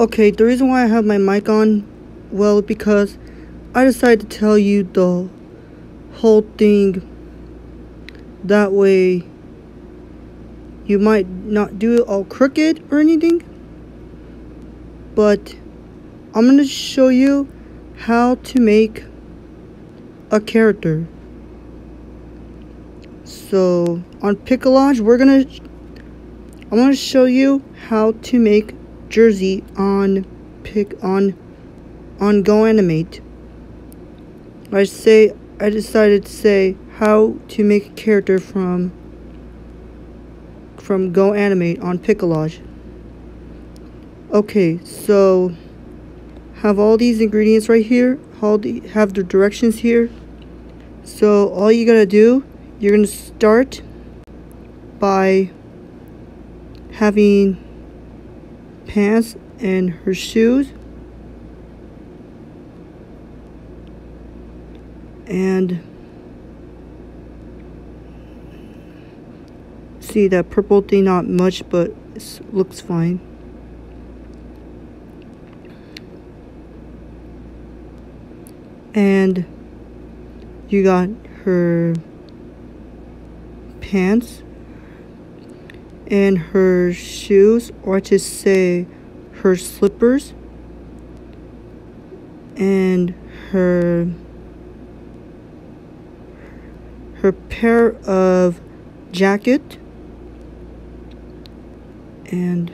Okay, the reason why I have my mic on, well, because I decided to tell you the whole thing. That way, you might not do it all crooked or anything. But I'm going to show you how to make a character. So on PicCollage, we're going to, I'm going to show you how to make Jersey on pick on on Go Animate. I say I decided to say how to make a character from from Go Animate on PicCollage. Okay, so have all these ingredients right here. All the, have the directions here. So all you gotta do, you're gonna start by having pants and her shoes. And see that purple thing not much but looks fine. And you got her pants and her shoes, or to say her slippers, and her her pair of jacket and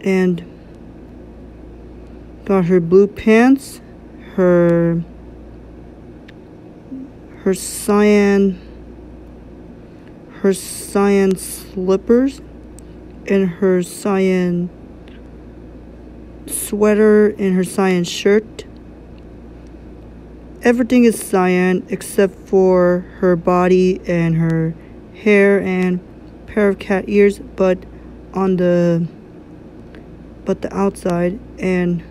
and got her blue pants, her her cyan her cyan slippers and her cyan sweater and her cyan shirt. Everything is cyan except for her body and her hair and pair of cat ears but on the but the outside and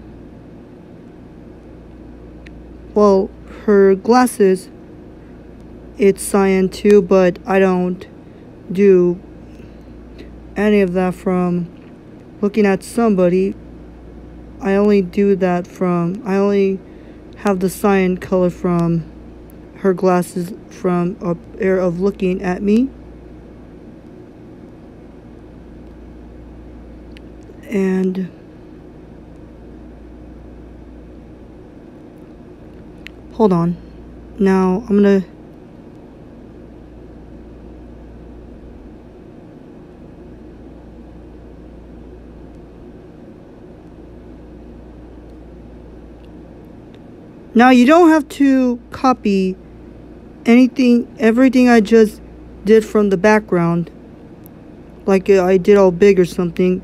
well, her glasses, it's cyan too, but I don't do any of that from looking at somebody. I only do that from, I only have the cyan color from her glasses from a air of looking at me. And Hold on. Now, I'm gonna... Now, you don't have to copy anything, everything I just did from the background. Like uh, I did all big or something.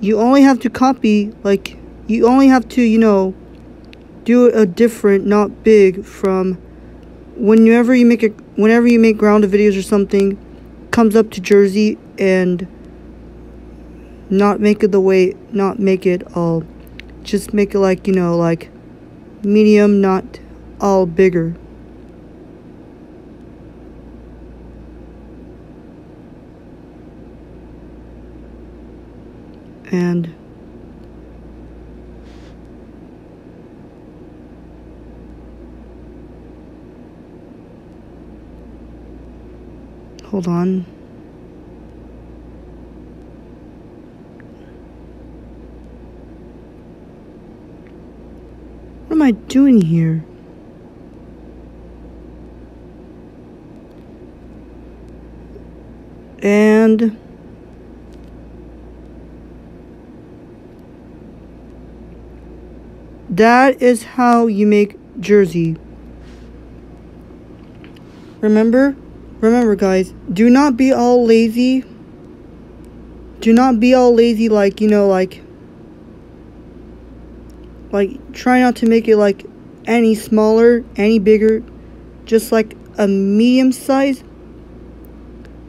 You only have to copy, like, you only have to, you know, do a different, not big, from whenever you make a whenever you make grounded videos or something, comes up to Jersey and not make it the way, not make it all, just make it like you know like medium, not all bigger. And Hold on. What am I doing here? And that is how you make jersey. Remember? Remember, guys, do not be all lazy. Do not be all lazy, like, you know, like, like, try not to make it, like, any smaller, any bigger. Just, like, a medium size.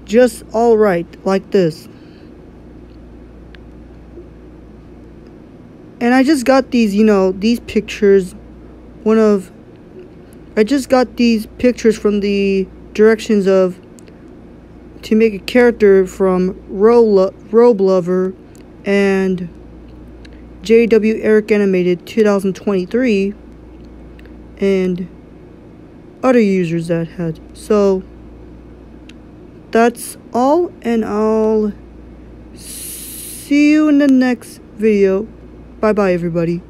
Just alright, like this. And I just got these, you know, these pictures. One of, I just got these pictures from the directions of to make a character from Ro Robe Lover and JW Eric Animated 2023 and other users that had. So that's all and I'll see you in the next video. Bye bye everybody.